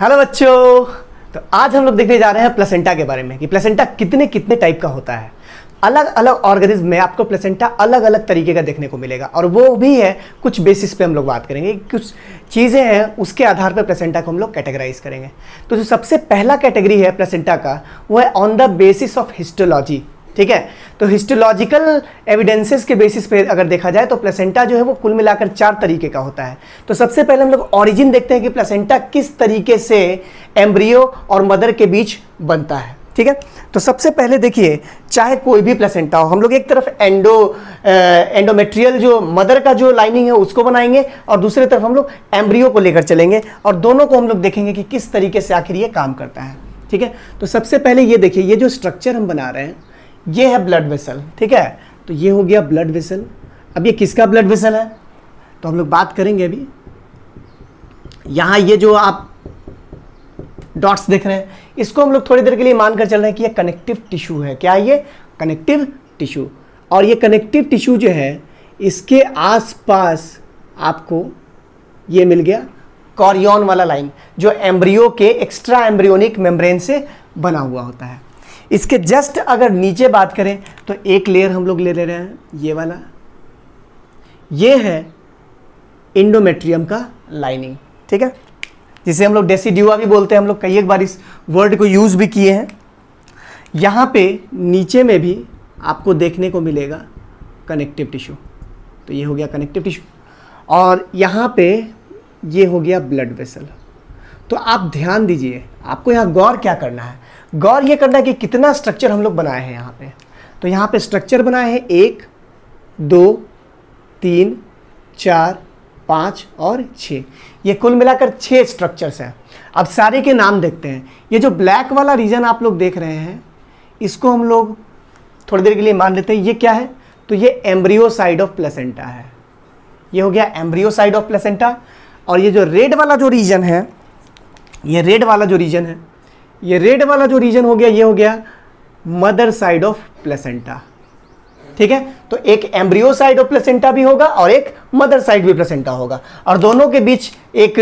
Hello बच्चों। तो आज हम लोग देखने जा रहे हैं प्लेसेंटा के बारे में कि प्लेसेंटा कितने कितने टाइप का होता है। अलग अलग ऑर्गेनिज्म में आपको प्लेसेंटा अलग अलग तरीके का देखने को मिलेगा। और वो भी है, कुछ बेसिस पे हम लोग बात करेंगे कुछ चीज़ें हैं, उसके आधार पर प्लेसेंटा को हम लोग कैटेगराइज करेंगे। तो जो सबसे पहला कैटेगरी है प्लेसेंटा का, वो है on the basis of histology ठीक है? तो हिस्टोलॉजिकल एविडेंसेस के बेसिस पे अगर देखा जाए तो प्लेसेंटा जो है वो कुल मिलाकर चार तरीके का होता है। तो सबसे पहले हम लोग ओरिजिन देखते हैं कि प्लेसेंटा किस तरीके से एम्ब्रियो और मदर के बीच बनता है। ठीक है? तो सबसे पहले देखिए, चाहे कोई भी प्लेसेंटा हो, हम लोग एक तरफ़ एंडो एंडोमेट्रियल जो मदर का जो लाइनिंग है उसको बनाएँगे और दूसरी तरफ़ हम लोग एम्ब्रियो को लेकर चलेंगे और दोनों को हम लोग देखेंगे कि किस तरीके से आखिर ये काम करता है। ठीक है? तो सबसे पहले ये देखिए, ये जो स्ट्रक्चर हम बना रहे हैं ये है ब्लड वेसल ठीक है? तो ये हो गया ब्लड वेसल अब ये किसका ब्लड वेसल है? तो हम लोग बात करेंगे अभी। यहाँ ये जो आप डॉट्स देख रहे हैं, इसको हम लोग थोड़ी देर के लिए मानकर चल रहे हैं कि ये कनेक्टिव टिश्यू है। क्या ये? कनेक्टिव टिश्यू और ये कनेक्टिव टिश्यू जो है, इसके आसपास आपको ये मिल गया कॉरियन वाला लाइन, जो एम्ब्रियो के एक्स्ट्रा एम्ब्रियोनिक मेम्ब्रेन से बना हुआ होता है। इसके जस्ट अगर नीचे बात करें तो एक लेयर हम लोग ले ले रहे हैं, ये वाला। ये है इंडोमेट्रियम का लाइनिंग ठीक है? जिसे हम लोग डेसीड्यूआ भी बोलते हैं, हम लोग कई एक बार इस वर्ड को यूज़ भी किए हैं। यहाँ पे नीचे में भी आपको देखने को मिलेगा कनेक्टिव टिश्यू तो ये हो गया कनेक्टिव टिश्यू और यहाँ पे ये हो गया ब्लड वेसल तो आप ध्यान दीजिए, आपको यहाँ गौर क्या करना है? गौर ये करना है कि कितना स्ट्रक्चर हम लोग बनाए हैं यहाँ पे। तो यहाँ पे स्ट्रक्चर बनाए हैं एक, दो, तीन, चार, पाँच और छः। ये कुल मिलाकर छः स्ट्रक्चर्स हैं। अब सारे के नाम देखते हैं। ये जो ब्लैक वाला रीजन आप लोग देख रहे हैं, इसको हम लोग थोड़ी देर के लिए मान लेते हैं। ये क्या है? तो ये एम्ब्रियो साइड ऑफ़ प्लेसेंटा है। ये हो गया एम्ब्रियो साइड ऑफ़ प्लेसेंटा और ये जो रेड वाला जो रीजन है, ये रेड वाला जो रीजन है ये रेड वाला जो रीजन हो गया, ये हो गया मदर साइड ऑफ़ प्लेसेंटा ठीक है? तो एक एम्ब्रियो साइड ऑफ़ प्लेसेंटा भी होगा और एक मदर साइड भी प्लेसेंटा होगा। और दोनों के बीच एक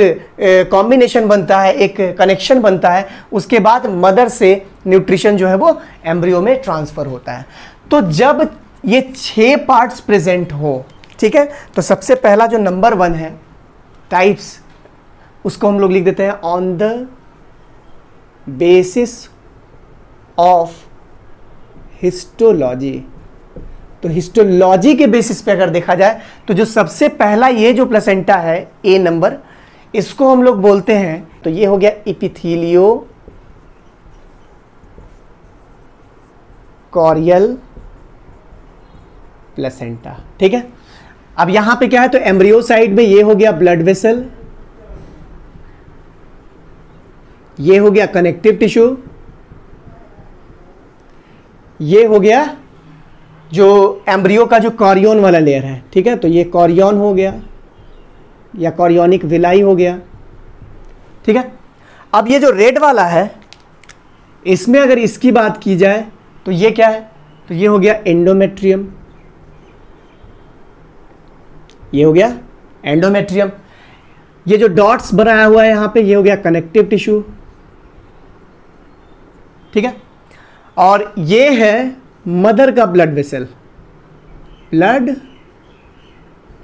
कॉम्बिनेशन बनता है, एक कनेक्शन बनता है। उसके बाद मदर से न्यूट्रिशन जो है वो एम्ब्रियो में ट्रांसफ़र होता है। तो जब ये छह पार्ट्स प्रेजेंट हो, ठीक है? तो सबसे पहला जो नंबर वन है टाइप्स उसको हम लोग लिख देते हैं on the basis of histology तो हिस्टोलॉजी के बेसिस पे अगर देखा जाए तो जो सबसे पहला ये जो प्लेसेंटा है ए नंबर इसको हम लोग बोलते हैं तो ये हो गया इपिथीलियो कॉरियल प्लेसेंटा ठीक है? अब यहाँ पे क्या है? तो एम्ब्रियो साइड में ये हो गया ब्लड वेसल ये हो गया कनेक्टिव टिश्यू ये हो गया जो एम्ब्रियो का जो कॉरियन वाला लेयर है, ठीक है? तो ये कॉरियन हो गया, या कॉरियोनिक विलाई हो गया, ठीक है? अब ये जो रेड वाला है, इसमें अगर इसकी बात की जाए तो ये क्या है? तो ये हो गया एंडोमेट्रियम ये हो गया एंडोमेट्रियम ये जो डॉट्स बनाया हुआ है यहाँ पे, ये हो गया कनेक्टिव टिश्यू ठीक है? और ये है मदर का ब्लड वेसल ब्लड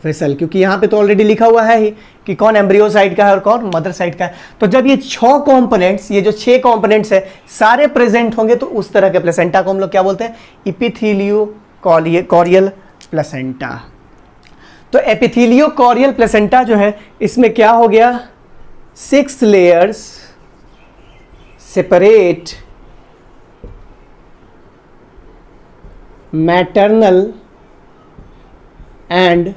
वेसल क्योंकि यहाँ पे तो ऑलरेडी लिखा हुआ है ही कि कौन एम्ब्रियो साइड का है और कौन मदर साइड का है। तो जब ये छह कंपोनेंट्स ये जो छह कंपोनेंट्स है, सारे प्रेजेंट होंगे तो उस तरह के प्लेसेंटा को हम लोग क्या बोलते हैं? इपिथीलियो कॉरियल प्लेसेंटा तो एपिथीलियो कॉरियल प्लेसेंटा जो है, इसमें क्या हो गया? Six layers separate maternal and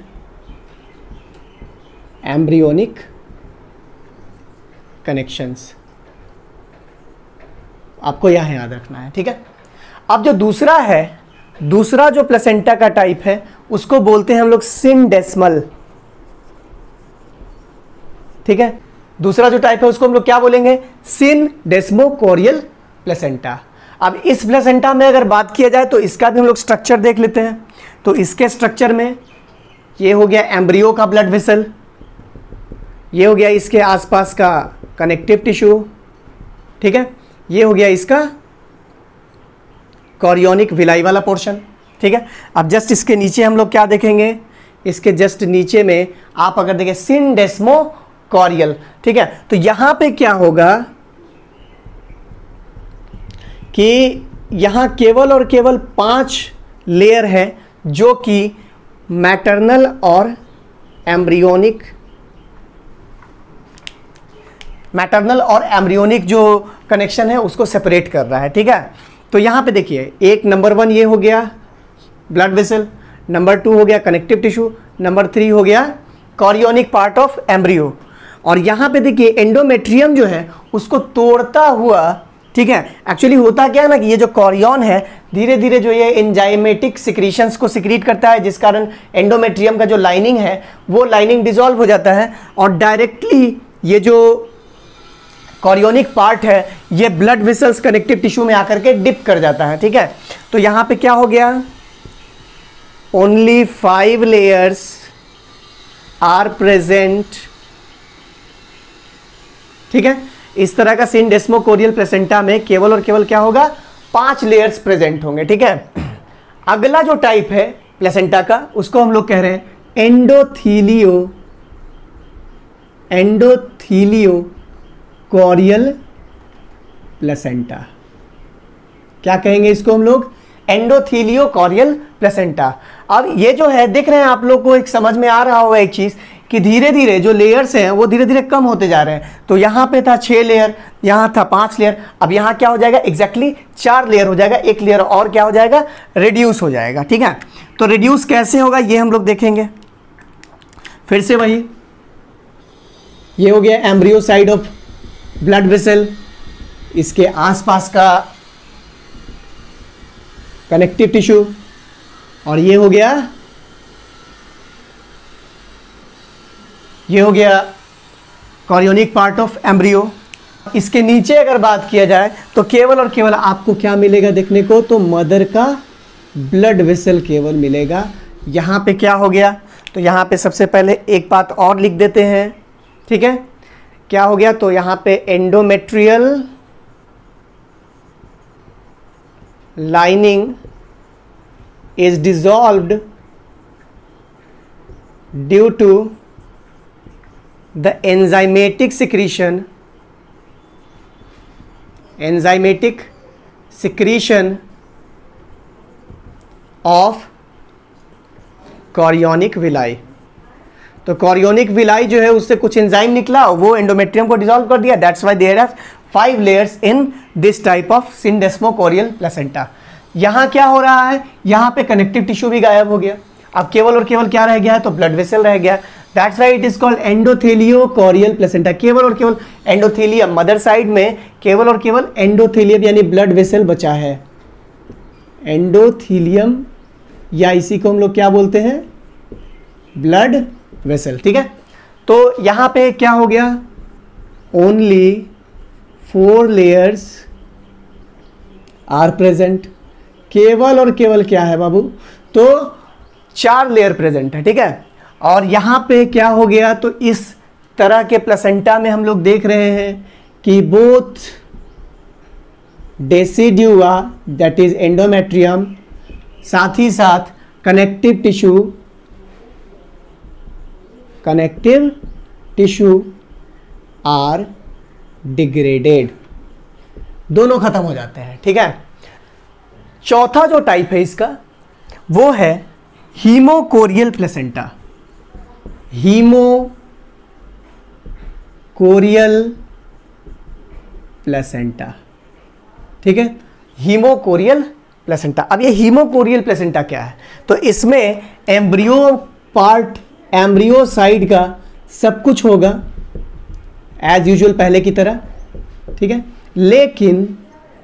embryonic connections आपको यह याद रखना है, ठीक है? अब जो दूसरा है, दूसरा जो प्लेसेंटा का टाइप है, उसको बोलते हैं हम लोग सिंडेस्मल ठीक है? दूसरा जो टाइप है, उसको हम लोग क्या बोलेंगे? सिन डेस्मोकोरियल प्लेसेंटा अब इस प्लेसेंटा में अगर बात किया जाए तो इसका भी हम लोग स्ट्रक्चर देख लेते हैं। तो इसके स्ट्रक्चर में ये हो गया एम्ब्रियो का ब्लड वेसल ये हो गया इसके आसपास का कनेक्टिव टिश्यू ठीक है? ये हो गया इसका कॉरियोनिक विलाई वाला पोर्शन ठीक है? अब जस्ट इसके नीचे हम लोग क्या देखेंगे? इसके जस्ट नीचे में आप अगर देखें सिंडेस्मो कॉरियल, ठीक है? तो यहाँ पे क्या होगा? कि यहाँ केवल और केवल पाँच लेयर है जो कि मैटरनल और एम्ब्रियोनिक, मैटरनल और एम्ब्रियोनिक जो कनेक्शन है उसको सेपरेट कर रहा है, ठीक है? तो यहाँ पे देखिए, एक नंबर वन ये हो गया ब्लड वेसल नंबर टू हो गया कनेक्टिव टिश्यू नंबर थ्री हो गया कॉरियोनिक पार्ट ऑफ़ एम्ब्रियो और यहाँ पे देखिए एंडोमेट्रियम जो है, उसको तोड़ता हुआ ठीक है? एक्चुअली होता क्या है ना कि ये जो कॉरियन है धीरे धीरे जो ये एंजाइमेटिक सिक्रीशंस को सिक्रीट करता है, जिस कारण एंडोमेट्रियम का जो लाइनिंग है, वो लाइनिंग डिजोल्व हो जाता है और डायरेक्टली ये जो कॉरियोनिक पार्ट है, ये ब्लड वेसल्स कनेक्टिव टिश्यू में आकर के डिप कर जाता है, ठीक है? तो यहाँ पे क्या हो गया? Only five layers are present ठीक है? इस तरह का सीन डेस्मोकोरियल प्लेसेंटा में केवल और केवल क्या होगा? पाँच लेयर्स प्रेजेंट होंगे, ठीक है? अगला जो टाइप है प्लेसेंटा का, उसको हम लोग कह रहे हैं एंडोथीलियो एंडोथीलियो कोरियल प्लेसेंटा क्या कहेंगे इसको हम लोग? एंडोथीलियो कॉरियल प्लेसेंटा अब ये जो है, देख रहे हैं आप लोग को, एक समझ में आ रहा होगा एक चीज़। कि धीरे धीरे जो लेयर्स हैं, वो धीरे धीरे कम होते जा रहे हैं। तो यहाँ पे था छः लेयर यहाँ था पाँच लेयर अब यहाँ क्या हो जाएगा? एग्जैक्टली exactly चार लेयर हो जाएगा। एक लेयर और क्या हो जाएगा? रिड्यूस हो जाएगा, ठीक है? तो रिड्यूस कैसे होगा, ये हम लोग देखेंगे। फिर से वही। ये हो गया embryo side of blood vessel इसके आसपास का कनेक्टिव टिश्यू और ये हो गया ये हो गया कॉरियोनिक पार्ट ऑफ़ एम्ब्रियो इसके नीचे अगर बात किया जाए तो केवल और केवल आपको क्या मिलेगा देखने को? तो मदर का ब्लड वेसल केवल मिलेगा। यहाँ पे क्या हो गया? तो यहाँ पे सबसे पहले एक बात और लिख देते हैं, ठीक है? क्या हो गया? तो यहाँ पे endometrial lining is dissolved due to the enzymatic secretion enzymatic secretion of chorionic villi तो कॉरियोनिक विलाई जो है, उससे कुछ एंजाइम निकला, वो एंडोमेट्रियम को डिसॉल्व कर दिया। That's why there are five layers in this type of syndesmochorial placenta यहाँ क्या हो रहा है? यहाँ पे कनेक्टिव टिश्यू भी गायब हो गया। अब केवल और केवल क्या रह गया है? तो ब्लड वेसल रह गया। That's why it is called endotheliochorial placenta केवल और केवल एंडोथेलियम मदर साइड में केवल और केवल एंडोथेलियम यानी ब्लड वेसल बचा है। एंडोथीलियम या इसी को हम लोग क्या बोलते हैं? ब्लड वेसल ठीक है? तो यहाँ पे क्या हो गया? Only four layers are present केवल और केवल क्या है बाबू? तो चार लेयर प्रेजेंट है, ठीक है? और यहाँ पे क्या हो गया? तो इस तरह के प्लेसेंटा में हम लोग देख रहे हैं कि both decidua that is endometrium साथ ही साथ connective tissue connective tissue are degraded दोनों खत्म हो जाते हैं, ठीक है? चौथा जो टाइप है इसका, वो है hemochorial placenta hemochorial placenta ठीक है? हीमोकोरियल प्लेसेंटा अब ये हीमोकोरियल प्लेसेंटा क्या है? तो इसमें एम्ब्रियो पार्ट एम्ब्रियो साइड का सब कुछ होगा एज यूजुअल पहले की तरह, ठीक है? लेकिन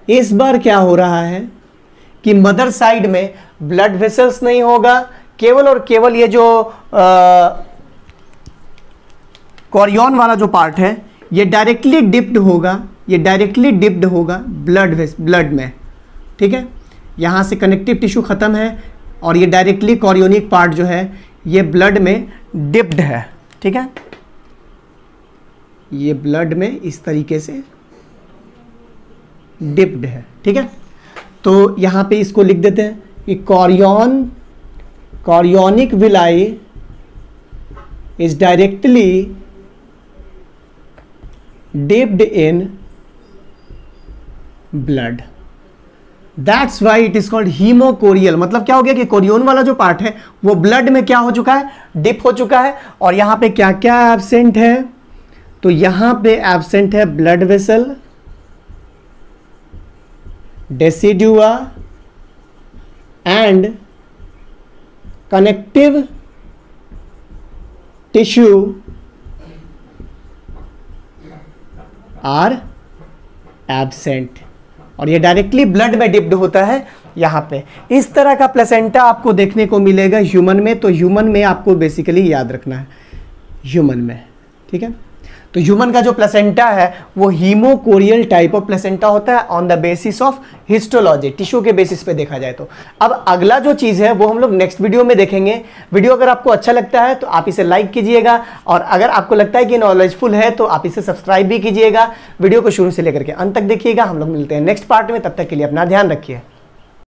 इस बार क्या हो रहा है कि मदर साइड में ब्लड वेसल्स नहीं होगा, केवल और केवल ये जो कॉरियन वाला जो पार्ट है, ये डायरेक्टली डिप्ड होगा, ये डायरेक्टली डिप्ड होगा ब्लड ब्लड में। ठीक है? यहाँ से कनेक्टिव टिश्यू ख़त्म है और ये डायरेक्टली कॉरियोनिक पार्ट जो है, ये ब्लड में डिप्ड है। ठीक है? ये ब्लड में इस तरीके से डिप्ड है। ठीक है? तो यहाँ पे इसको लिख देते हैं कि chorion chorionic villi is directly dipped in blood that's why it is called hemochorial मतलब क्या हो गया कि कोरियोन वाला जो पार्ट है, वो ब्लड में क्या हो चुका है? डिप हो चुका है और यहाँ पे क्या क्या एबसेंट है? तो यहाँ पे एबसेंट है blood vessel decidua and connective tissue are absent और ये डायरेक्टली ब्लड में डिप्ड होता है यहाँ पे। इस तरह का प्लेसेंटा आपको देखने को मिलेगा ह्यूमन में तो ह्यूमन में आपको बेसिकली याद रखना है। ह्यूमन में। ठीक है? तो ह्यूमन का जो प्लेसेंटा है, वो हीमोकोरियल टाइप ऑफ़ प्लेसेंटा होता है on the basis of histology tissue के बेसिस पे देखा जाए तो। अब अगला जो चीज़ है, वो हम लोग नेक्स्ट वीडियो में देखेंगे। वीडियो अगर आपको अच्छा लगता है तो आप इसे लाइक कीजिएगा। और अगर आपको लगता है कि नॉलेजफुल है तो आप इसे सब्सक्राइब भी कीजिएगा। वीडियो को शुरू से लेकर के अंत तक देखिएगा। हम लोग मिलते हैं नेक्स्ट पार्ट में, तब तक के लिए अपना ध्यान रखिए।